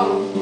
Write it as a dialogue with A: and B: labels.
A: 어.